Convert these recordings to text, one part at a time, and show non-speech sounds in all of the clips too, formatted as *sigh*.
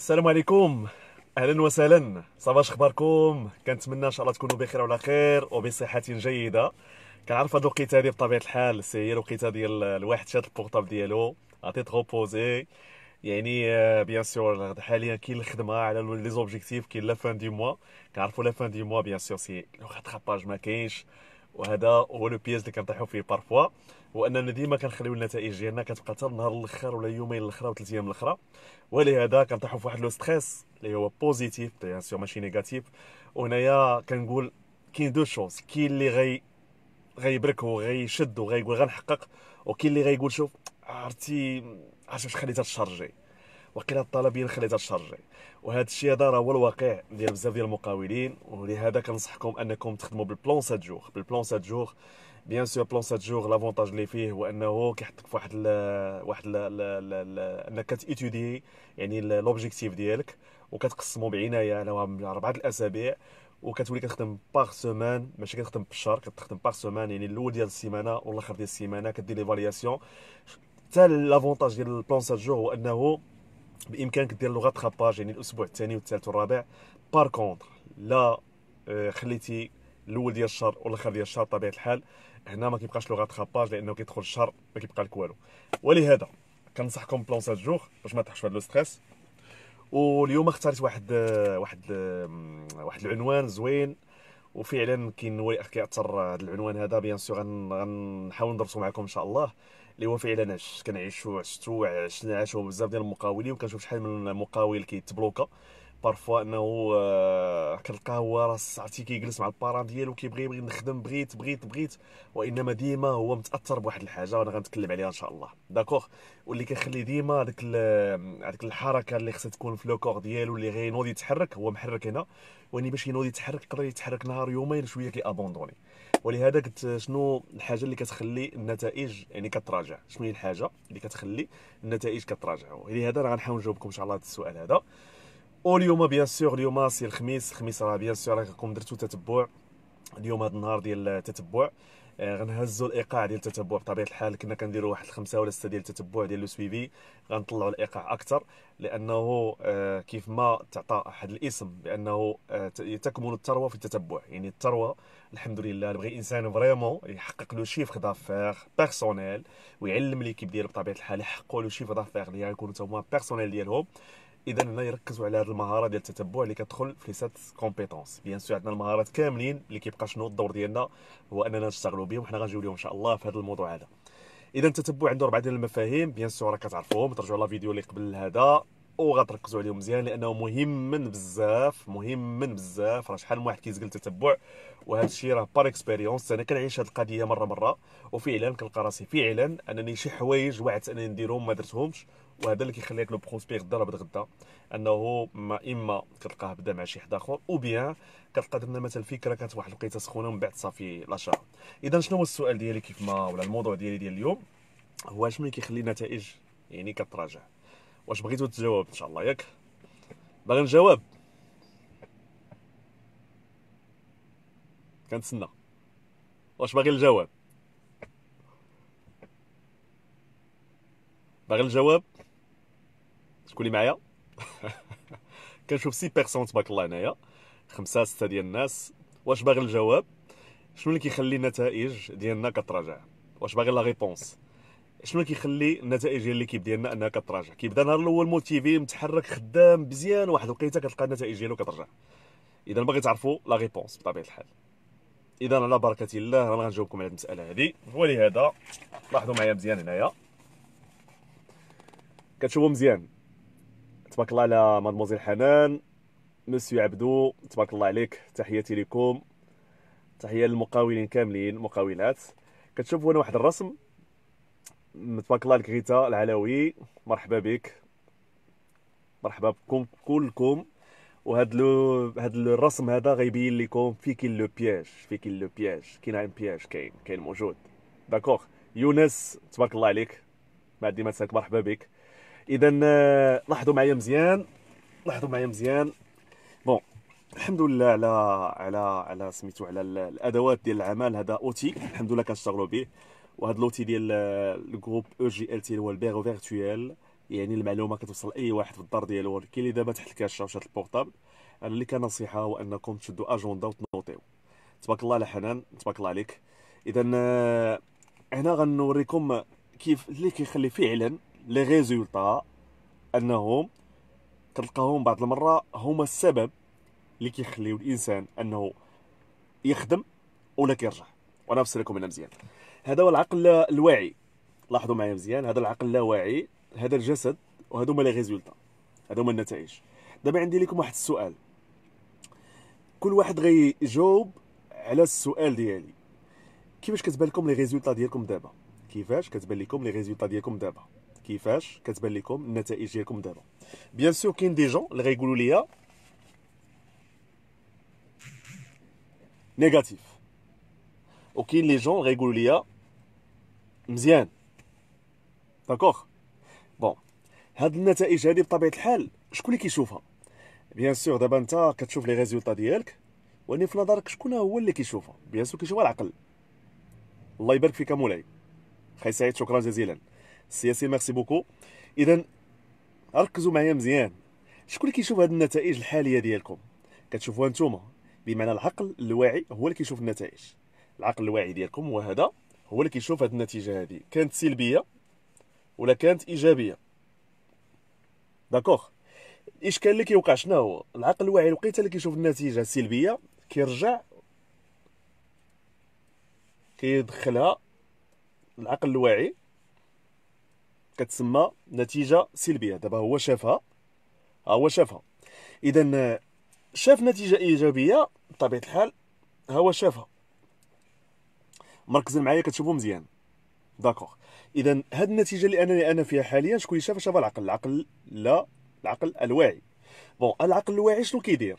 السلام عليكم. أهلا وسهلا. ça va أخباركم؟ كنتمنى إن شاء الله تكونوا بخير وعلى خير وبصحة جيدة. كنعرف هاد الوقيته هادي بطبيعة الحال c'est هي الوقيته ديال الواحد شاد ال portable ديالو. عطيت reposer يعني bien sûr حاليا كاين الخدمة على les objectifs كاين la fin du mois كنعرفوا la fin du mois bien sûr c'est le ما كاينش. وهذا هو le piège اللي كنطيحوا فيه parfois واننا ديما كنخليو النتائج ديالنا كتبقى حتى النهار الآخر ولا يومين الآخر وثلاث أيام الآخر ولهذا كنطيحوا في واحد le stress اللي هو positif bien sûr ماشي négatif وهنايا كنقول كاين deux choses كاين اللي غي غيبرك وغيشد وغيقول غنحقق وكاين اللي غيقول شوف عرفتي عرفتي واش خليتها ت charger وقيلا الطلبيه خليتها ت charger وهذا الشيء هذا راه هو الواقع ديال بزاف ديال المقاولين ولهذا كنصحكم أنكم تخدموا بال plan 7 jours بال plan 7 jours bien sûr plan 7 jours l'avantage اللي فيه هو أنه كيحطك في واحد واحد أنك كت étudier يعني l'objectif ديالك وكتقسمو بعناية على أربعة الأسابيع وكتولي كتخدم par semaine ماشي كتخدم بالشهر كتخدم par semaine يعني الأول ديال السيمانة والآخر ديال السيمانة كدير l'évaluation حتى l'avantage ديال ال plan 7 jours هو أنه بإمكانك دير le rattrapage يعني الأسبوع الثاني والثالث والرابع. par contre là آه، خليتي الأول ديال الشهر والآخر ديال الشهر بطبيعه الحال هنا ما كيبقاش لغة تراباج لأنه كيدخل الشهر ما كيبقى لك والو. ولهذا كنصحكم بلون 7 جوغ باش ما تحش في لو ستريس. واليوم اختاريت واحد آه، واحد واحد العنوان زوين وفعلا كاين كيأثر هذا العنوان هذا. بيان سور غنحاول ندرسو معكم إن شاء الله. اللي هو فعلا اش كنعيشو عشتو عشنا عاشو بزاف ديال المقاولين وكنشوف شحال من المقاول كيتبلوكا. بارفوا إنه آه، كنلقاه هو راه عرفتي كيجلس مع الباران ديالو كيبغي يبغي نخدم بغيت بغيت بغيت. وإنما ديما هو متأثر بواحد الحاجة وأنا غنتكلم عليها إن شاء الله. d'accord واللي كيخلي ديما هذيك هذيك الحركة اللي خصها تكون في le corps ديالو اللي غينوض يتحرك هو محرك هنا. وإني باش ينوض يتحرك يقدر يتحرك نهار يومين شوية كيابوندوني ولهذا قلت شنو الحاجة اللي كتخلي النتائج يعني كتراجع. شنو هي الحاجة اللي كتخلي النتائج كتراجع؟ ولهذا راه غنحاول نجاوبكم إن شاء الله هذا السؤال هذا. واليوم bien sûr اليوم c'est الخميس. الخميس راه bien sûr راكم درتو تتبع. اليوم هذا النهار ديال التتبع. آه، غنهزوا الإيقاع ديال التتبع بطبيعة الحال. كنا كنديروا واحد خمسه ولا ستة ديال التتبع ديال le suivi غنطلعوا الإيقاع أكثر. لأنه آه، كيف ما تعطى احد الاسم بأنه آه، تكمن الثروة في التتبع. يعني الثروة الحمد لله بغي إنسان vraiment يحقق le chiffre d'affaires personnel ويعلم l'équipe ديالو بطبيعة الحال يحققوا le chiffre d'affaires اللي غيكونوا هما personnel ديالهم. اذا هنا يركزوا على هذه المهارة ديال التتبع اللي كتدخل في sept compétences bien sûr عندنا المهارات كاملين اللي كيبقى شنو الدور ديالنا هو أننا نشتغلوا بهم وحنا غنجيو اليوم إن شاء الله في هذا الموضوع هذا. اذا التتبع عنده اربعه ديال المفاهيم bien sûr كتعرفوهم ترجعوا la vidéo اللي قبل هذا. وغتركزوا عليهم مزيان لأنه مهم من بزاف مهم من بزاف. راه شحال من واحد كيزقل التتبع وهذا الشيء راه par expérience أنا كنعيش هذه القضية مرة مرة وفعلا كنلقى راسي فعلا أنني شي حوايج وعدت أنني نديرهم ما درتهمش. وهذا اللي كيخليك le prospect غدا راه غدا أنه ما إما كتلقاه بدا مع شي حد آخر ou bien كتلقى درنا مثلا فكرة كانت واحد الوقيتة سخونة ومن بعد صافي لاشا إذا شنو هو السؤال ديالي كيف ما ولا الموضوع ديالي ديال اليوم؟ هو شنو اللي كيخلي النتائج يعني كتراجع؟ واش بغيتو تجاوب إن شاء الله ياك؟ باغي نجاوب. كنتسنى. واش باغي الجواب باغي الجواب شكون اللي معايا؟ *laughs* كنشوف six personnes تبارك الله هنايا. خمسة ستة ديال الناس. واش باغي الجواب شنو اللي كيخلي النتائج ديالنا كتراجع؟ واش باغي la réponse؟ شنو كيخلي النتائج ديال l'équipe ديالنا انها كتراجع؟ كيبدا النهار الأول motivé متحرك خدام مزيان واحد الوقيته كتلقى النتائج ديالو كترجع. إذا باغي تعرفوا la réponse بطبيعة الحال. إذا على بركة الله أنا غنجاوبكم على المسألة هذه ولهذا لاحظوا معايا مزيان هنايا. كتشوفوا مزيان. تبارك الله على مادموزيل حنان مسيو عبدو تبارك الله عليك تحياتي لكم. تحية للمقاولين كاملين مقاولات. كتشوفوا هنا واحد الرسم. تبارك الله عليك غيتا العلوي. مرحبا بك. مرحبا بكم كلكم. وهاد لو هاد الرسم هذا غيبين لكم. في كاين لو بياج في كاين لو بياج كاين ان بياج كاين كاين موجود. d'accord يونس تبارك الله عليك. ما ديما تسالك مرحبا بك. اذا آه، لاحظوا معايا مزيان. لاحظوا معايا مزيان. bon الحمد لله على على على سميتو على الأدوات ديال العمل. هذا outil الحمد لله كنشتغلوا به. وهذا l'outil ديال ال groupe أو GLT هو ال bureau virtuel يعني المعلومة كتوصل اي واحد في الدار ديالو. كاين اللي دابا تحت الكاشه وشات ال portable أنا اللي كنصيحه هو أنكم تشدوا أجوندا وتنوطيو. تبارك الله على حنان تبارك الله عليك. اذا هنا غنوريكم كيف اللي كيخلي فعلا les résultats أنهم كتلقاهم بعض المرة هما السبب اللي كيخليو الإنسان أنه يخدم ولا كيرجع. وأنا نفسر لكم هنا مزيان. هذا هو العقل الواعي. لاحظوا معايا مزيان هذا العقل اللاواعي هذا الجسد وهذو هما les résultats هذو هما النتائج. دابا عندي لكم واحد السؤال. كل واحد غيجاوب على السؤال ديالي. كيفاش كتبان لكم les résultats ديالكم دابا؟ كيفاش كتبان لكم les résultats ديالكم دابا؟ كيفاش كتبان لكم النتائج ديالكم دابا؟ bien sûr كاين des gens اللي غيقولوا لي négatif وكاين les gens غيقولوا لي مزيان. d'accord. bon هاد النتائج هادي بطبيعة الحال شكون اللي كيشوفها؟ bien sûr دابا انت كتشوف les résultats ديالك ولكن في نظرك شكون هو اللي كيشوفها؟ bien sûr كيشوفها العقل. الله يبارك فيك مولاي. خي سعيد شكرا جزيلا. السياسي merci beaucoup. اذا ركزوا معايا مزيان. شكون اللي كيشوف هاد النتائج الحالية ديالكم؟ كتشوفوها نتوما. بمعنى العقل الواعي هو اللي كيشوف النتائج. العقل الواعي ديالكم هو هذا. هو اللي كيشوف هاد النتيجة هذه كانت سلبية ولا كانت إيجابية؟ داكوغ الاشكال اللي كيوقع شنو هو؟ العقل الواعي الوقيته اللي كيشوف النتيجة السلبيه كيرجع كيدخلها العقل الواعي. كتسمى نتيجة سلبية. دابا هو شافها. هو شافها. اذا شاف نتيجة إيجابية بطبيعة الحال هو شافها. مركزين معايا كتشوفوا مزيان. d'accord اذا هاد النتيجة اللي أنا أنا فيها حاليا شكون اللي شاف العقل. العقل لا العقل الواعي. bon العقل الواعي شنو كيدير؟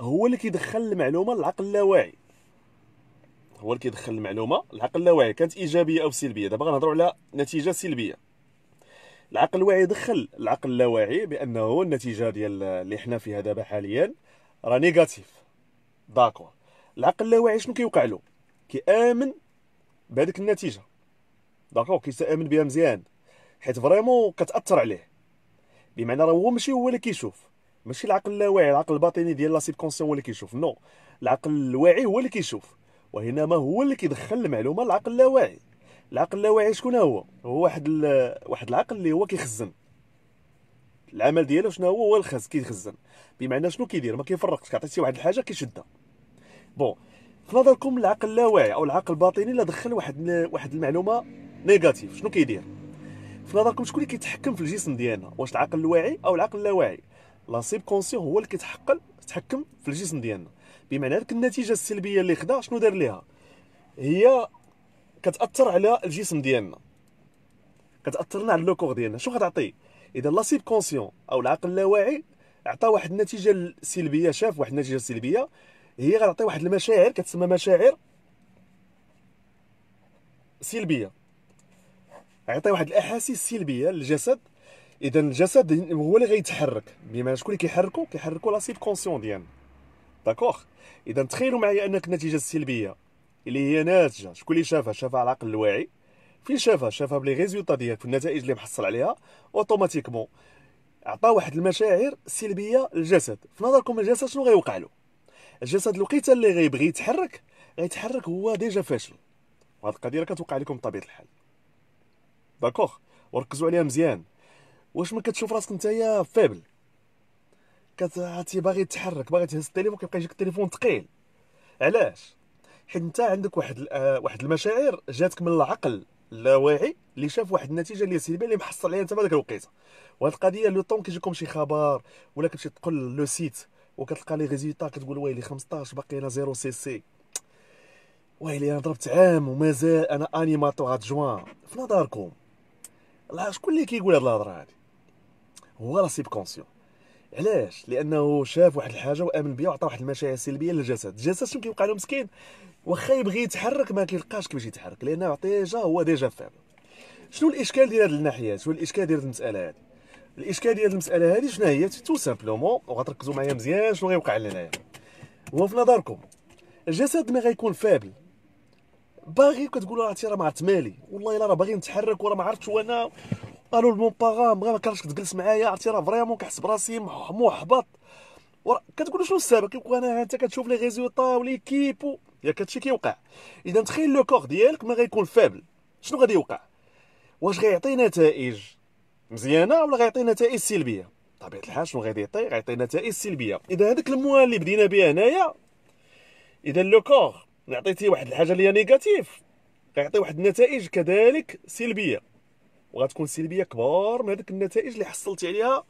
هو اللي كيدخل المعلومة للعقل اللاواعي. هو اللي كيدخل المعلومة العقل اللاواعي. كانت إيجابية أو سلبية؟ دابا غنهضروا على نتيجة سلبية. العقل الواعي دخل العقل اللاواعي بأنه النتيجة ديال اللي حنا فيها دابا حاليا راه négatif. d'accord. العقل اللاواعي شنو كيوقع له؟ كيآمن بهذيك النتيجة. d'accord كيتامن بها مزيان. حيت vraiment كتأثر عليه. بمعنى راه هو ماشي هو اللي كيشوف. ماشي العقل اللاواعي العقل الباطني ديال le subconscient هو اللي كيشوف. non العقل الواعي هو اللي كيشوف. وانما هو اللي كيدخل المعلومة للعقل اللاواعي. العقل اللاواعي شكون هو؟ هو واحد واحد العقل اللي هو كيخزن. العمل ديالو شنو هو؟ هو الخز كيخزن. بمعنى شنو كيدير؟ ما كيفرقش كيعطي شي واحد الحاجة كيشدها. bon في نظركم العقل اللاواعي أو العقل الباطني إلا دخل واحد واحد المعلومة négatif؟ شنو كيدير؟ في نظركم شكون اللي كيتحكم في الجسم ديالنا؟ واش العقل الواعي أو العقل اللاواعي؟ le subconscient هو اللي كيتحقل تحكم في الجسم ديالنا. بمعنى هذيك النتيجة السلبية اللي خدا شنو دار ليها؟ هي كتأثر على الجسم ديالنا. كتاثر لنا على لو كور ديالنا. شنو غتعطي؟ إذا le subconscient أو العقل اللاواعي عطى واحد النتيجة سلبيه شاف واحد النتيجة سلبيه هي غتعطي واحد المشاعر كتسمى مشاعر سلبية. يعطي واحد الأحاسيس سلبية للجسد. إذا الجسد هو اللي غيتحرك. بما شكون اللي كيحركو كيحركو le subconscient ديالنا. d'accord إذا تخيلوا معايا أنك النتيجة السلبية اللي هي ناتجة. شكون اللي شافها؟ شافها العقل الواعي. فين شافها؟ شافها ب les résultats ديالك في النتائج اللي محصل عليها. automatiquement عطى واحد المشاعر سلبية للجسد. في نظركم الجسد شنو غيوقع له؟ الجسد الوقيته اللي غيبغي يتحرك غيتحرك هو déjà فاشل. وهاد القضية كتوقع لكم بطبيعه الحال. d'accord وركزوا عليها مزيان. واش ما كتشوف راسك نتايا faible؟ كتعطي باغي تحرك باغي تهز التليفون كيبقى يجيك التليفون ثقيل. علاش؟ حيت انت عندك واحد آه واحد المشاعر جاتك من العقل اللاواعي اللي شاف واحد النتيجة اللي سلبية اللي محصل عليها انت في هذاك الوقيتة. وهاد القضية لو طون كيجيكم شي خبر ولا كتمشي تقول لو سيت وكتلقى لي ريزولتا كتقول ويلي 15 باقي لنا 0 سي سي. ويلي أنا ضربت عام ومازال أنا أنيماتور هاد جوان في نظركم. الله شكون اللي كيقول هاد الهضرة هادي؟ هو le subconscient علاش؟ لأنه شاف واحد الحاجة وآمن بها وعطى واحد المشاعر سلبية للجسد. الجسد شنو كيوقع له مسكين؟ واخا يبغي يتحرك ما كيلقاش كيفاش يتحرك لأنه déjà هو déjà فاهم. شنو الإشكال ديال هاد الناحية؟ شنو الإشكال ديال المسألة هذه الاشكال ديال المسألة هذه شنو هي؟ tout simplement وغتركزوا معايا مزيان شنو غيوقع لنا. هو في نظركم الجسد ما غيكون faible؟ باغي كتقول راه راه ما عرفت مالي. والله الا راه باغي نتحرك وراه ما عرفتش وأنا. قالوا المون باغا ما كرهتش تجلس معايا عرفتي راه فريمون كنحس براسي محبط. كتقول شنو السبب؟ كيقول أنا انت كتشوف لي ريزولطا وليكيب ياك هادشي كيوقع. إذا تخيل لو كور ديالك ما غيكون فابل. شنو غادي يوقع؟ واش غيعطي نتائج؟ مزيانة ولا غيعطي نتائج سلبية؟ بطبيعه الحال شنو غادي يعطي؟ غيعطي نتائج سلبية. إذا هذاك الموال اللي بدينا به هنايا إذا le corps عطيتيه واحد الحاجة اللي هي négatif غيعطي واحد النتائج كذلك سلبية. وغتكون سلبية كبار من هذيك النتائج اللي حصلتي عليها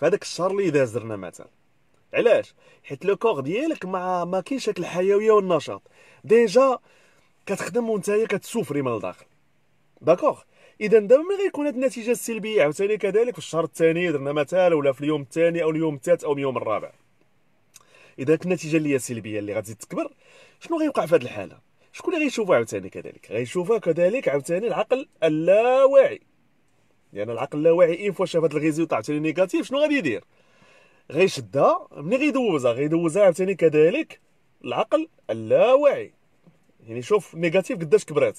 في هذاك الشهر اللي داز درنا مثلا. علاش؟ حيت le corps ديالك ما ما كاينش هاك الحيوية والنشاط. déjà كتخدم وانت كت souffrir من الداخل. d'accord؟ إذا دابا ملي غيكون هاد النتيجة السلبية عاوتاني كذلك في الشهر الثاني درنا مثال ولا في اليوم الثاني أو اليوم الثالث أو اليوم الرابع. إذا النتيجة اللي هي سلبيه اللي غتزيد تكبر شنو غيوقع في هذه الحالة؟ شكون اللي غيشوفها عاوتاني كذلك؟ غيشوفها كذلك عاوتاني العقل اللاواعي. لأن يعني العقل اللاواعي une fois شاف هاد ال résultat عاوتاني négatif شنو غادي يدير؟ غيشدها ملي غيدوزها؟ غيدوزها عاوتاني كذلك العقل اللاواعي. يعني شوف négatif قداش كبرات.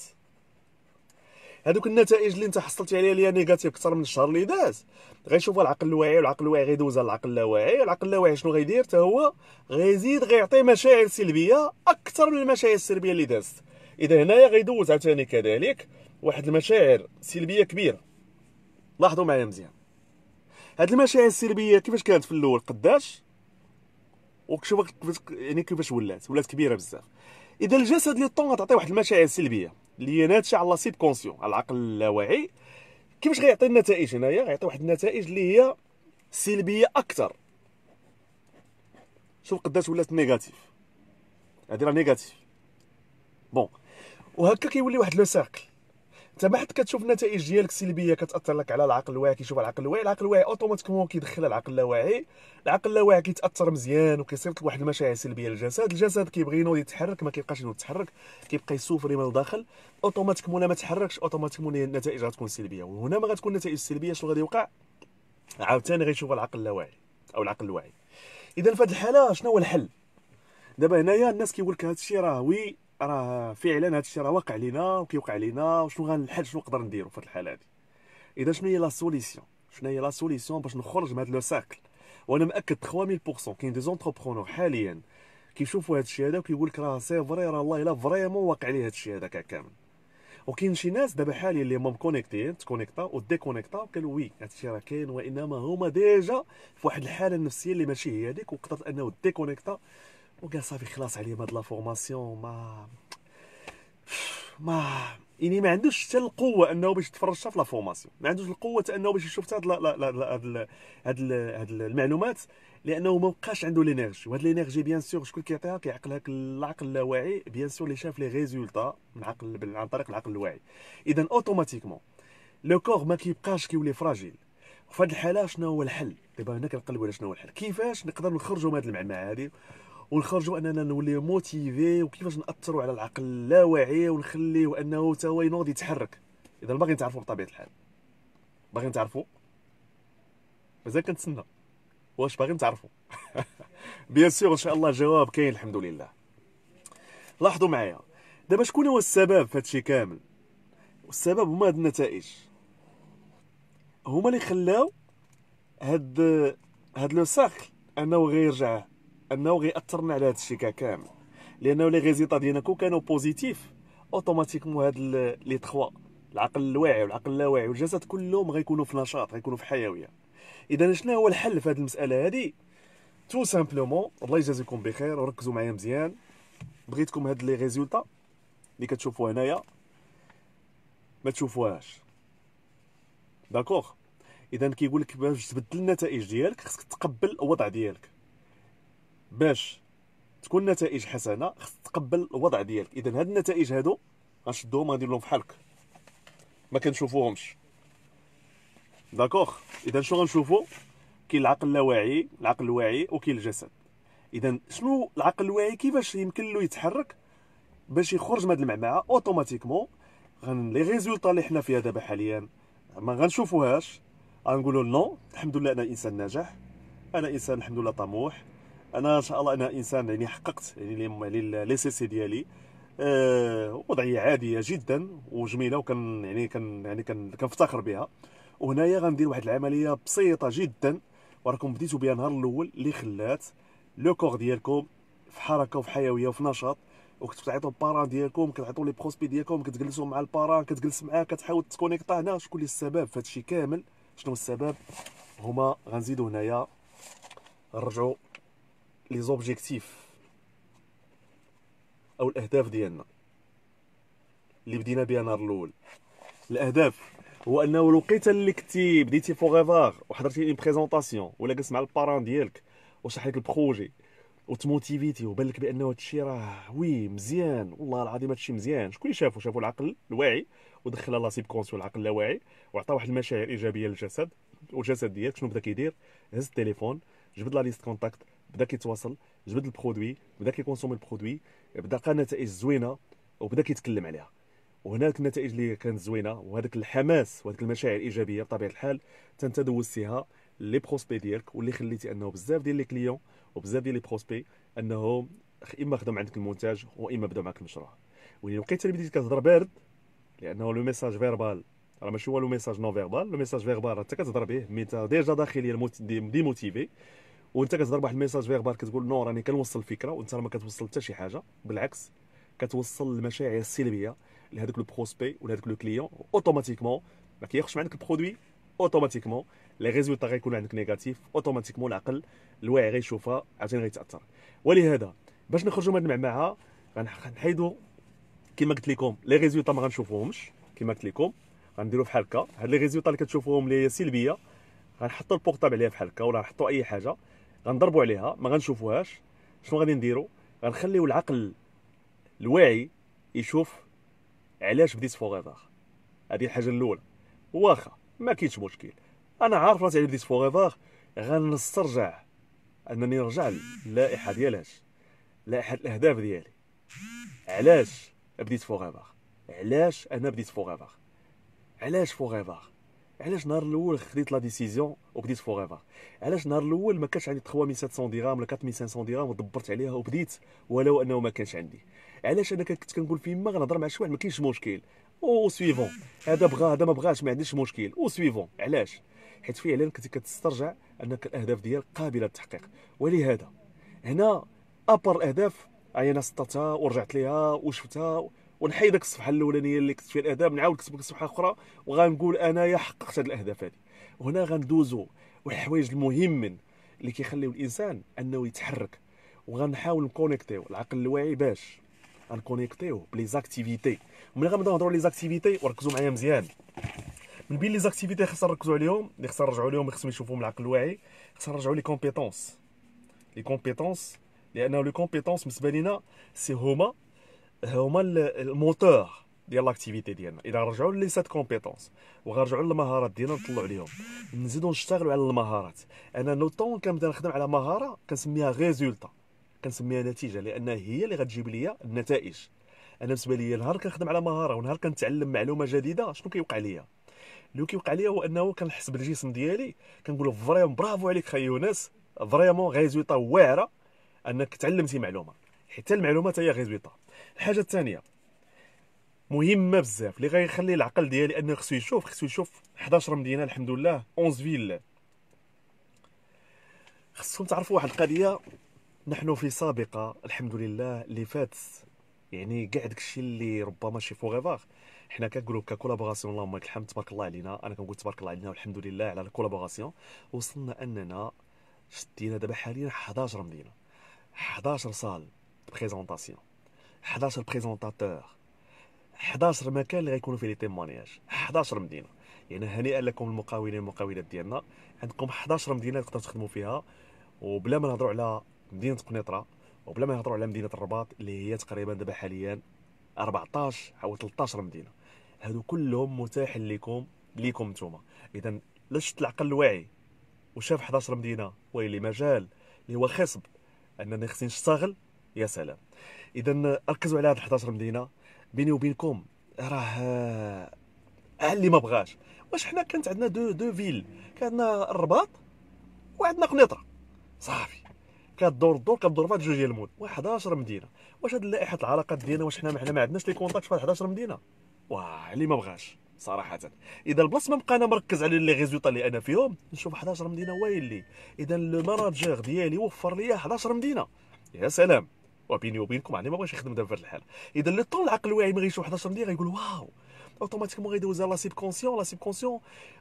هذوك النتائج اللي انت حصلتي عليها اللي négatif أكثر من الشهر اللي داز. غيشوفها العقل الواعي والعقل الواعي غيدوزها للعقل اللاواعي العقل اللاواعي شنو غيدير؟ حتى هو غيزيد غيعطي مشاعر سلبية أكثر من المشاعر السلبية اللي دازت إذا هنايا غيدوز عاوتاني كذلك واحد المشاعر سلبية كبيرة. لاحظوا معايا مزيان. هاد المشاعر السلبية كيفاش كانت في الأول؟ قداش؟ وكيفاش يعني كيفاش ولات؟ ولات كبيرة بزاف. إذا الجسد لي طون غتعطي واحد المشاعر السلبيه اللي هي ناتجه على سيب كونسيون على العقل اللاواعي. كيفاش غيعطي النتائج هنايا؟ غيعطي واحد النتائج اللي هي سلبية أكثر شوف قداش ولات négatif هادي راه négatif bon وهكا كيولي واحد le cercle. انت حد كتشوف النتائج ديالك سلبيه كتأثر لك على العقل الواعي. كيشوف العقل الواعي العقل الواعي automatiquement كيدخل العقل اللاواعي. العقل اللاواعي كيتأثر مزيان وكيصيفط واحد المشاعر سلبيه للجسد. الجسد كيبغي ينوض يتحرك ما كيبقاش ينوض يتحرك. كيبقى ي souffrir من الداخل automatiquement ما تحركش automatiquement النتائج غتكون سلبيه وهنا ما غتكون النتائج السلبيه شنو غادي يوقع؟ عاوتاني غيشوف العقل اللاواعي أو العقل الواعي. إذا في هذه الحالة شنو هو الحل؟ دابا هنايا الناس كيقول لك هذا الشيء راه oui راه فعلا هذا الشيء راه واقع لينا وكيوقع لينا وشنو غنحل شنو نقدر نديرو في هذه الحالة هذه إذا شنو هي la solution شنو هي la solution باش نخرج من هذا le cercle؟ وأنا مأكد 3000% كاين des entrepreneurs حاليا كيشوفوا هذا الشيء هذا وكيقول لك راه c'est vrai راه والله إلا vraiment واقع ليه هذا الشيء هذاك كامل. وكاين شي ناس دابا حاليا اللي هما مكونيكتين تكونيكتا و déconnecta قالوا oui هذا الشيء راه كاين وإنما هما déjà في واحد الحالة النفسية اللي ماشي هي هذيك وقدرت أنه déconnecta وقال صافي خلاص عليهم هاد la formation ما ما يعني ما عندوش حتى القوة أنه باش يتفرج في la formation. ما عندوش القوة أنه باش يشوف هاد هاد هاد المعلومات لأنه ما بقاش عنده l'énergie وهاد l'énergie bien sûr شكون كيعطيها؟ كيعقلها العقل اللاواعي bien sûr اللي شاف les résultats من عقل عن طريق العقل الواعي. اذا automatiquement le corps ما كيبقاش كيولي fragile وفي هذه الحالة شنو هو الحل؟ دابا هنا كنقلبوا على شنو هو الحل؟ كيفاش نقدر نخرجوا من هذه المعمعة هذه ونخرجوا اننا نوليو motivés وكيفاش نأثروا على العقل اللاواعي ونخليو انه حتى هو ينوض يتحرك. إذا باغي تعرفوا بطبيعة الحال. باغي تعرفوا مازال كنتسنى. واش باغي تعرفوا bien *laughs* sûr ان شاء الله الجواب كاين الحمد لله. لاحظوا معايا. دابا شكون هو السبب في هادشي كامل؟ السبب هما هاد النتائج. هما اللي خلاو هاد هاد le cercle أنه غيرجع أنه غياثرنا على هذا الشيء كامل. لأنه les résultats ديالنا كانوا positifs automatiquement هاد les trois العقل الواعي والعقل اللاواعي والجسد كلهم غيكونوا في نشاط غيكونوا في حيوية. إذا شنو هو الحل في هذه المسألة هذه tout simplement الله يجازيكم بخير وركزوا معايا مزيان. بغيتكم هاد les résultats اللي كتشوفوا هنايا؟ ما تشوفوهاش. d'accord إذا كيقول لك باش تبدل النتائج ديالك خصك تقبل الوضع ديالك. باش تكون نتائج حسنة خص تقبل الوضع ديالك. اذا هاد النتائج هادو غنشدوهم غندير لهم فحالك ما كنشوفوهمش. d'accord؟ اذا شنو غنشوفو؟ كاين العقل اللاواعي العقل الواعي وكاين الجسد. اذا شنو العقل الواعي؟ كيفاش يمكن له يتحرك باش يخرج من هاد المعمعة؟ automatiquement غن les résultats اللي حنا فيها دابا حاليا ما غنشوفوهاش. غنقولوا non الحمد لله أنا إنسان ناجح. أنا إنسان الحمد لله طموح. أنا إن شاء الله أنا إنسان يعني حققت يعني les succès ديالي. أه وضعيه عاديه جدا وجميلة وكان يعني كان يعني كنفتخر بها. وهنايا غندير واحد العملية بسيطة جدا وراكم بديتوا بها النهار الأول اللي خلات le corps ديالكم في حركة وفي حيوية وفي نشاط. وكنتو تعيطوا ال parrain ديالكم كتعيطوا les prospects ديالكم كتجلسوا مع ال parrain كتجلس معاه كتحاول تكونيكتا هنا. شكون اللي السبب في هادشي كامل؟ شنو السبب؟ هما غنزيدو هنايا. نرجعوا les objectifs أو الأهداف ديالنا. اللي بدينا بها النهار الأول. الأهداف هو أنه لو لقيت اللي كنتي بديتي Forever وحضرتي une présentation ولا جلست مع ال parrain ديالك وشرح لك ال projet وتموتيفيتي وبان لك بأنه هادشي راه oui مزيان والله العظيم هادشي مزيان. شكون اللي شافو؟ شافو العقل الواعي ودخلها le subconscient العقل اللاواعي وعطى واحد المشاعر إيجابية للجسد والجسد ديالك شنو بدأ كيدير؟ هز التليفون جبد la liste contacts بدا كيتواصل جبد ال produit بدا كي consommer ال produit بدأ لقى نتائج زوينة وبدا كيتكلم عليها. وهناك النتائج اللي كانت زوينة وهذاك الحماس وهذيك المشاعر الإيجابية بطبيعة الحال انت دوزتيها les prospects ديالك واللي خليتي أنه بزاف ديال les clients وبزاف ديال les prospects أنه إما خداو عندك المنتج وإما بداو معك المشروع ولكن لقيت اللي بديت كتهضر بارد لأنه le message verbal راه ماشي هو le message non verbal le message verbal انت كتهضر به mais déjà داخليا démotivé وانت كتهضر بواحد ال message verbal كتقول non راني كنوصل الفكرة وانت ما كتوصل حتى شي حاجة. بالعكس كتوصل المشاعر السلبية لهذاك le prospect ولا هذاك le client automatiquement ما كياخذش من عندك ال produit automatiquement les résultats غيكونوا عندك négatifs automatiquement العقل الواعي غيشوفها عاوتاني غيتأثر. ولهذا باش نخرجوا من المعمعة غنحيدوا كما قلت لكم les résultats ما غنشوفوهمش. كما قلت لكم غنديروا بحال هكا. هاد les résultats اللي كتشوفوهم اللي هي سلبية غنحطوا ال portable عليها بحال هكا ولا نحطوا أي حاجة. غنضربوا عليها ما غنشوفوهاش. شنو غادي نديروا غنخليو العقل الواعي يشوف علاش بديت Forever هذه الحاجة الأولى. واخا ما كاينش مشكل. أنا عارف راسي بديت Forever غنسترجع أنني نرجع للائحة ديالاش. لائحة الأهداف ديالي. علاش بديت Forever علاش أنا بديت Forever علاش Forever علاش النهار الأول خديت la décision وبديت Forever علاش النهار الأول ما كانش عندي 3700 درهم ولا 4500 درهم ودبرت عليها وبديت ولو أنه ما كانش عندي؟ علاش أنا كنت كنقول فيما غنهضر مع شي واحد ما كاينش مشكل. au suivant هذا بغى هذا ما بغاش ما عنديش مشكل. au suivant علاش؟ حيت فعلا كنت كتسترجع انك الأهداف ديالك قابلة للتحقيق. ولهذا هنا أبر الاهداف اي أنا ورجعت ليها وشفتها ونحيد داك الصفحه الأولانية اللي كتبت فيها الأهداف نعاود نكتب صفحه أخرى وغنقول انايا حققت هذه الأهداف هذه وهنا غندوزو واحد الحوايج المهمين اللي كيخليو الإنسان أنه يتحرك. وغنحاول نكونيكتيو العقل الواعي باش غنكونيكتيو ب les activités. ملي غنبداو نهضروا les activités وركزوا معايا مزيان. من بين les activités خصنا نركزوا عليهم اللي خصنا نرجعوا لهم خصهم يشوفوهم العقل الواعي خصنا نرجعوا les compétences les compétences لأنه les compétences بالنسبة لينا c'est هما هما الموتور ديال l'activité ديالنا. إذا رجعوا les sept compétences وغنرجعوا للمهارات ديالنا نطلعوا عليهم نزيدوا نشتغلوا على المهارات. أنا نو طون كنبدا نخدم على مهارة كنسميها résultat. كنسميها نتيجة لأن هي اللي غتجيب لي النتائج. أنا بالنسبة لي نهار كنخدم على مهارة ونهار كنتعلم معلومة جديدة شنو كيوقع ليا؟ اللي كيوقع ليا هو أنه كنحس بالجسم ديالي كنقول vraiment bravo عليك خي يونس vraiment résultat واعرة أنك تعلمتي معلومة. حتى المعلومات هي résultat الحاجة الثانية مهمة بزاف اللي غيخلي العقل ديالي أنه خصو يشوف خصو يشوف 11 مدينة الحمد لله 11 villes خصكم تعرفوا واحد القضية نحن في سابقة الحمد لله اللي فات يعني كاع داكشي اللي ربما شي فوغيفار حنا كنقولوا ك collaboration اللهم لك الحمد تبارك الله علينا. أنا كنقول تبارك الله علينا والحمد لله على ال collaboration وصلنا أننا شدينا دابا حاليا 11 مدينة 11 salles. présentation 11 présentateurs 11 مكان اللي غيكونوا فيه les témoignages 11 مدينة. يعني هنيئا لكم المقاولين والمقاولات ديالنا. عندكم 11 مدينة تقدروا تخدموا فيها. وبلا ما نهضروا على مدينة قنيطرة وبلا ما نهضروا على مدينة الرباط اللي هي تقريبا دابا حاليا 14 أو 13 مدينة. هادو كلهم متاح لكم ليكم نتوما. اذا لا شفت العقل الواعي. وشاف 11 مدينة. ويلي مجال اللي هو خصب. أنني خصني نشتغل. يا سلام. إذا ركزوا على هاد 11 مدينة. بيني وبينكم راه آه اللي ما بغاش. واش حنا كانت عندنا deux deux villes. كان عندنا الرباط وعندنا قنيطرة. صافي. كدور الدور كدور فهاد جوج ديال المدن 11 مدينة. واش هاد لائحه العلاقات ديالنا واش حنا حنا ما عندناش les contacts في 11 مدينة؟ واه اللي ما بغاش. صراحة. إذا بلاصة ما نبقى أنا مركز على les résultats اللي أنا فيهم نشوف 11 مدينة وايلي إذا ال manager ديالي وفر لي 11 مدينة. يا سلام. وبيني وبينكم يعني ما بغاش يخدم دابا في هذه الحاله إذا اللي طول العقل الواعي ما غيشوف 11 مدينه غيقول واو automatiquement غيدوز le subconscient le subconscient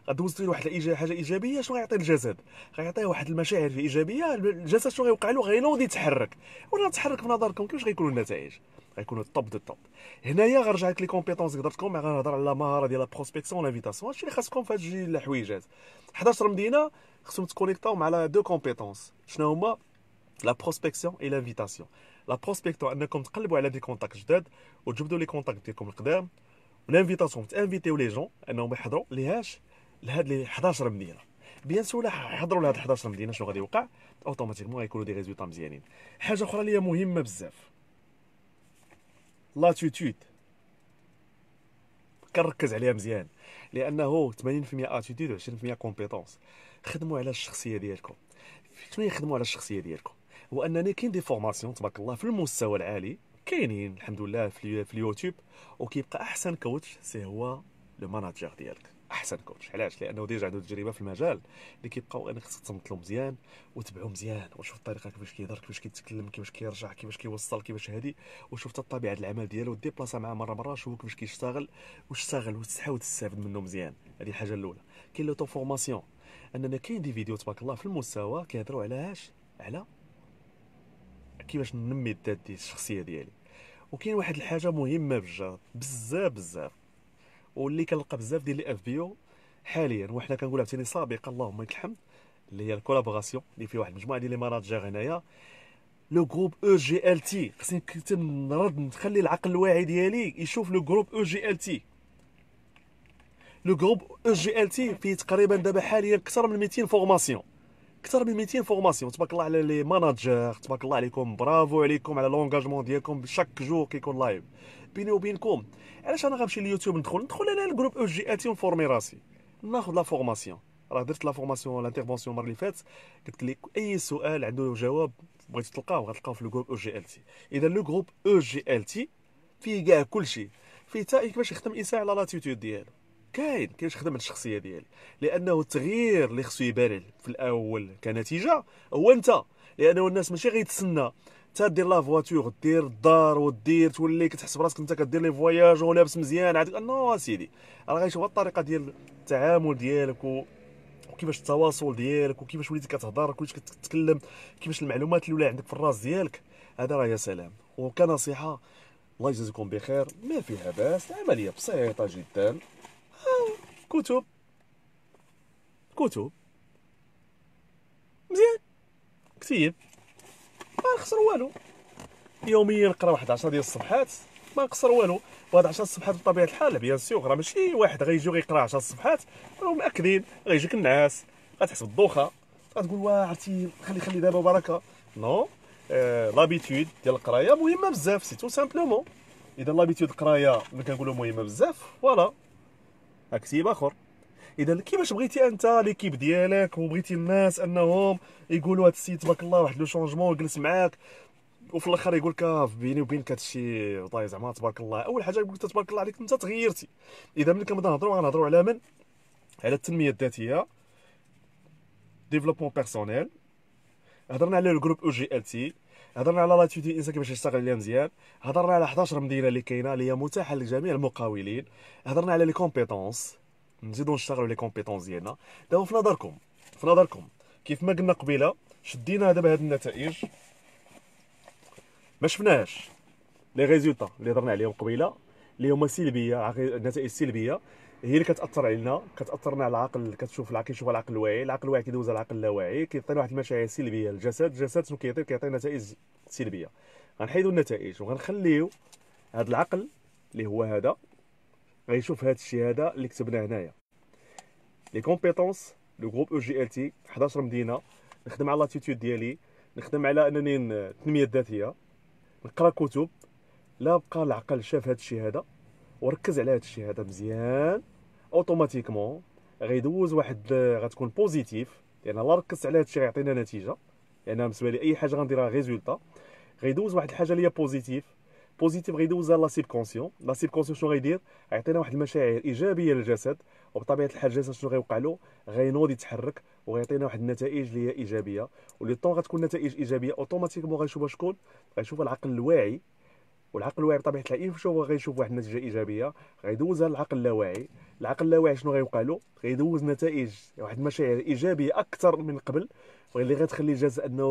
غدوز له واحد حاجة إيجابية شنو غيعطي الجسد؟ غيعطيه واحد المشاعر ايجابيه الجسد شنو غيوقع له؟ غينوض يتحرك. ولا تحرك في نظركم كيفاش غيكونوا النتائج؟ غيكونوا ال top du top هنايا غنرجع لك les compétences اللي درتكم غنهضر على المهاره ديال la prospection l'invitation هادشي اللي خاصكم في هاد الحويجات. 11 مدينة خصهم تكونيكتاو مع deux compétences شنو هما؟ la prospection et l'invitation la prospection أنكم تقلبوا على des contacts جداد وتجبدوا les contacts ديالكم القدام. l'invitation تانفيتيو les gens أنهم يحضروا. ليهاش لهاد les 11 مدينة. bien sûr يحضروا لهاد 11 مدينة شنو غادي يوقع؟ automatiquement غيكونوا des résultats مزيانين. حاجة أخرى اللي مهمة بزاف. l'attitude كنركز عليها مزيان. لأنه 80% attitude و20% compétences خدموا على الشخصية ديالكم. شنو يخدموا على الشخصية ديالكم؟ هو انني كاين des formations تبارك الله في المستوى العالي كاينين الحمد لله في, في اليوتيوب وكيبقى أحسن coach c'est هو le manager ديالك. أحسن coach. علاش؟ لأنه déjà عنده تجربة في المجال اللي كيبقاو انك خصك تصنت له مزيان وتبعو مزيان وشوف الطريقة كيفاش كيهضر كيفاش كيتكلم كيفاش كيرجع كيفاش كيوصل كيفاش هادي وشوف حتى طبيعه العمل ديالو ديبلاصا معاه مرة مرة شوف كيفاش كيشتغل واش وتحاول تستافد منه مزيان. هذه الحاجة الأولى. كاين l'auto-formation. أننا كاين des vidéos تبارك الله في المستوى كيهضروا على على كيفاش ننمي الذات ديال الشخصية ديالي. وكاين واحد الحاجة مهمة بزاف بزاف بزاف. واللي كنلقى بزاف ديال les FBO حاليا وحنا كنقولها عاوتاني سابقا اللهم لك الحمد اللي هي ال collaboration اللي فيه واحد المجموعة ديال les managers هنايا. le groupe OGLT خصني نرد نخلي العقل الواعي ديالي يشوف لو جروب أو جي ال تي لو جروب أو جي ال تي فيه تقريبا دابا حاليا أكثر من 200 formations أكثر من 200 formations. تبارك الله على les managers. تبارك الله عليكم. برافو عليكم على l'engagement ديالكم. chaque jour كيكون live. بيني وبينكم علاش أنا غنمشي لليوتيوب ندخل؟ ندخل أنا لل groupe OGLT ونفورمي راسي. ناخذ la formation. راه درت la formation l'intervention المرة اللي فاتت. قلت لك أي سؤال عنده جواب بغيتي تلقاه غتلقاه في ال groupe OGLT. إذا le groupe OGLT فيه كاع كلشي. فيه حتى كيفاش يخدم الإنسان على l'attitude ديالو. كاين كاينش خدمة الشخصية ديالي. لأنه التغيير اللي خصو يبان في الأول كنتيجة هو أنت. لأنه الناس ماشي غيتسنى. انت دير la voiture دير الدار ودير تولي كتحس براسك أنت كدير les voyages ولابس مزيان عاد non سيدي. راه غيشوف الطريقة ديال التعامل ديالك و وكيفاش التواصل ديالك وكيفاش وليتي كتهضر كيفاش كتتكلم كيفاش المعلومات اللي ولا عندك في الراس ديالك هذا راه يا سلام. وكنصيحة الله يجازيكم بخير. ما فيها بأس عمليه بسيطة جدا. كتب. كتب. مزيان. كتيب. ما نخسر والو. يوميا نقرا واحد 10 ديال الصفحات. ما نقصر والو. وهاد 10 الصفحات بطبيعة الحال bien sûr راه ماشي واحد غيجي ويقرا 10 الصفحات راه مأكدين غيجيك النعاس. غتحس بالدوخه غتقول واه عرفتي خلي خلي دابا بركة. non. آه l'habitude ديال القراية مهمة بزاف c'est tout simplement إذا l'habitude القرايه ملي كنقولوا مهمة بزاف voilà. اكتيب آخر. إذا كيفاش بغيتي أنت l'équipe ديالك وبغيتي الناس أنهم يقولوا هذا السيد تبارك الله واحد le changement ويجلس معاك وفي الآخر يقول لك آه، بيني وبينك هادشي طاي زعما تبارك الله. أول حاجة يقول تبارك الله عليك أنت تغيرتي. إذا ملي كنبدا نهضروا غنهضروا على من؟ على التنمية الذاتية développement personnel هضرنا على ال groupe OGLT هضرنا على l'attitude الانسان كيفاش يشتغل عليها مزيان. هضرنا على 11 مدينة اللي كاينة اللي هي متاحة لجميع المقاولين. هضرنا على les compétences نزيدو نشتغلوا les compétences ديالنا. دابا في نظركم في نظركم كيف ما قلنا قبيلة شدينا دابا هاد النتائج؟ ما شفناش لي ريزولطا اللي هضرنا عليهم قبيلة اللي هما سلبيه النتائج السلبية. هي اللي كتأثر علينا كتاثرنا على العقل كتشوف العقل كيشوف العقل الواعي العقل الواعي كيدوز على العقل اللاواعي كيعطينا واحد المشاعر سلبيه للجسد الجسد شنو كيعطي؟ كيعطي نتائج سلبية. غنحيدو النتائج وغنخليو هذا العقل اللي هو هذا غيشوف هذا الشيء هذا اللي كتبناه هنايا. les compétences le groupe OGLT 11 مدينة نخدم على l'attitude ديالي نخدم على أنني التنميه الذاتية نقرأ كتب لا بقى العقل شاف هذا الشيء هذا. وركز على هذا الشيء هذا مزيان. automatiquement غيدوز واحد غتكون positive لأن لا ركزت على هذا الشيء غيعطينا نتيجة. لأن بالنسبة لي أي حاجة غنديرها résultat غيدوز واحد الحاجة اللي هي positive positive غيدوزها le subconscient le subconscient شنو غيدير؟ غيعطينا واحد المشاعر إيجابية للجسد. وبطبيعة الحال الجسد شنو غيوقع له؟ غينوض يتحرك وغيعطينا واحد النتائج اللي هي إيجابية. ولي طون غتكون نتائج إيجابية automatiquement غيشوفها شكون؟ غيشوفها العقل الواعي. والعقل الواعي بطبيعة الحال اين هو غيشوف واحد النتيجة إيجابية غيدوزها للعقل اللاواعي. العقل اللاواعي شنو غيوقع له غيدوز نتائج واحد المشاعر إيجابية أكثر من قبل واللي غتخلي الجهاز أنه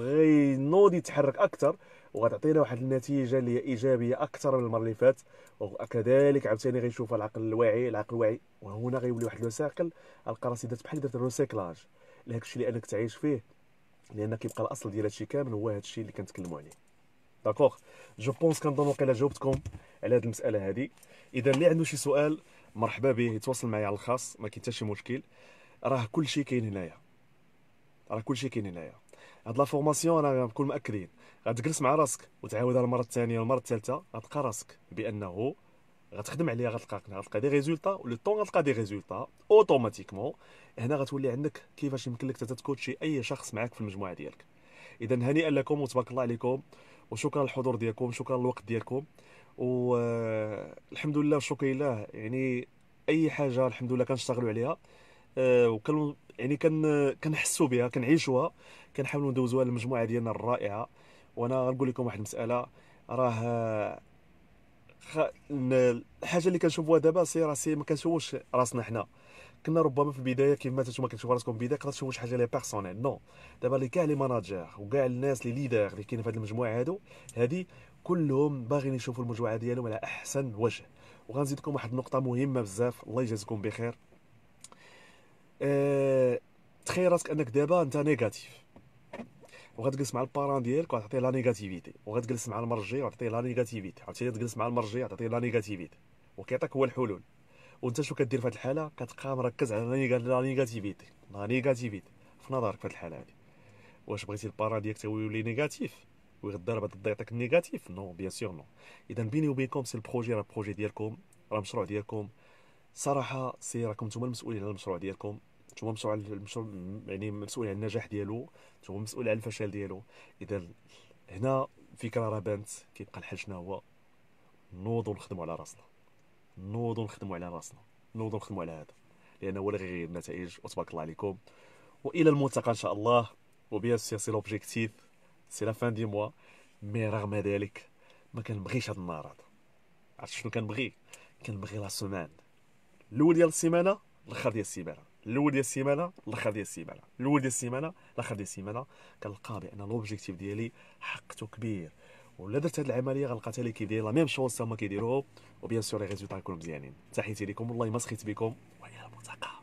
غينوض يتحرك أكثر وغتعطينا واحد النتيجة اللي هي إيجابية أكثر من المرة اللي فات وكذلك عاوتاني غيشوف العقل الواعي العقل الواعي وهنا غيولي واحد le cycle القراصي درت بحال درت recyclage لهذاك الشيء اللي انك تعيش فيه لأن كيبقى الأصل ديال هادشي كامل هو هادشي اللي كنتكلموا عليه. d'accord je pense كنظن واقيلا جاوبتكم على هذه المساله هذه اذا اللي عنده شي سؤال مرحبا به يتواصل معايا على الخاص ما كاين حتى شي مشكل. راه كل شيء كاين هنايا. راه كل شيء كاين هنايا. هاد la formation أنا نكون مأكدين. غتجلس مع راسك وتعاودها المرة الثانية والمرة الثالثة غتلقى راسك بأنه غتخدم عليها غتلقى غتلقى des résultats و le temps غتلقى des résultats automatiquement هنا غتولي عندك كيفاش يمكن لك تتكوتشي أي شخص معاك في المجموعة ديالك. إذا هنيئا لكم وتبارك الله عليكم وشكرا للحضور ديالكم شكرا للوقت ديالكم. والحمد لله والشكر لله. يعني أي حاجة الحمد لله كنشتغلوا عليها آه، وكان يعني كان كنحسوا بها كنعيشوها كنحاولوا ندوزوها للمجموعة ديالنا الرائعة. وأنا غنقول لكم واحد المسألة راه خ... الحاجة اللي كنشوفوها دابا سي راه سي ما كنشوفوش راسنا حنا. كنا ربما في البداية كيما نتوما كتشوفوا راسكم في البدايه كنتو تشوفوا شي حاجة لي personnel non دابا اللي كاع les managers وكاع الناس les leaders اللي كاينين في هذه المجموعة هادو هادي كلهم باغيين يشوفوا المجموعة ديالهم على أحسن وجه. وغنزيدكم واحد النقطة مهمة بزاف. الله يجازيكم بخير. أه... تخيل راسك أنك دابا أنت négatif وغتجلس مع ال parrain ديالك وغتعطيه la négativité وغتجلس مع المرجي وغتعطيه la négativité عاوتاني تجلس مع المرجي وتعطيه la négativité وكيعطيك هو الحلول. وانت شنو كدير في هذه الحالة؟ كتبقى مركز على la négativité. la négativité. في نظرك في هذه الحالة هذه واش بغيتي ال parrain ديالك يولي négatif؟ ويغدا بعد يعطيك ال négatif non bien sûr non. اذا بيني وبينكم c'est ال projet راه ال projet ديالكم راه المشروع ديالكم. صراحة c'est راكم نتوما المسؤولين على المشروع ديالكم. نتوما مسؤول على المشروع يعني مسؤول على النجاح ديالو. نتوما مسؤول على الفشل ديالو. اذا هنا الفكرة راه بانت. كيبقى الحل شنو هو؟ نوضوا نخدموا على راسنا. نوضوا نخدموا على راسنا نوضوا نخدموا على هذا لأن هو اللي غيغير النتائج وتبارك الله عليكم. وإلى الملتقى إن شاء الله. و bien c'est c'est l'objectif c'est la fin du mois. mais رغم ذلك ما كنبغيش هاد النهار هذا. عرفت شنو كنبغي؟ كنبغي la semaine الأول ديال السيمانة الأخر ديال السيمانة. الأول ديال السيمانة الأخر ديال السيمانة. الأول ديال السيمانة الأخر ديال السيمانة. كنلقى بأن l'objectif ديالي حقته كبير. ولا درت هذه العملية غنلقى حتى كيف داير la même chose هما كيديروه و bien sûr les résultats يكونوا مزيانين. تحياتي لكم والله ما سخيت بكم وإلى الملتقى.